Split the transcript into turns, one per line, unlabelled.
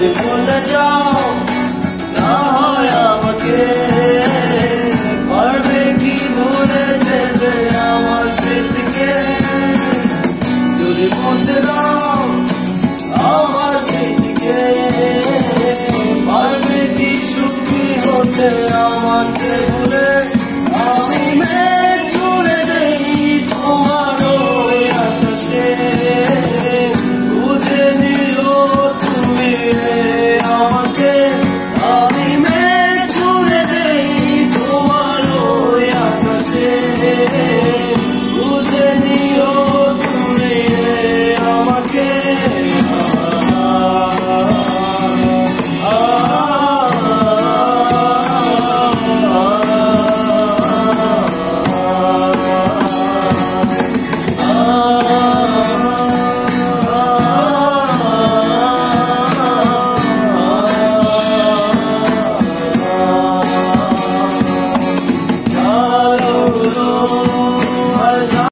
যদি ভুলে যাও, না হয় আমাকে। পারবে কি ভুলে যেতে আমার স্মৃতিকে? যদি পৌঁছে দাও